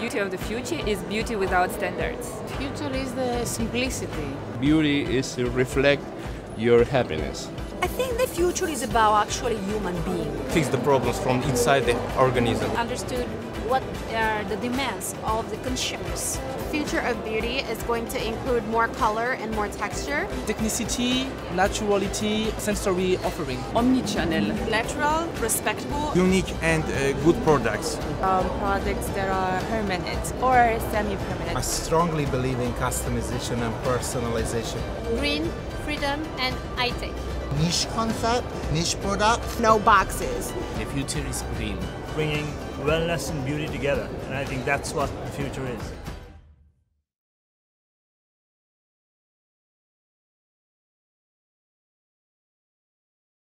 beauty of the future is beauty without standards. Future is the simplicity. Beauty is to reflect your happiness. I think the future is about actually human being. Fix the problems from inside the organism. Understood what are the demands of the consumers. future of beauty is going to include more color and more texture. Technicity, naturality, sensory offering. Omnichannel. Natural, respectable, Unique and uh, good products. Um, products that are permanent or semi-permanent. I strongly believe in customization and personalization. Green, freedom, and high-tech. Niche concept, niche product. No boxes. The future is green. Bringing wellness and beauty together, and I think that's what the future is.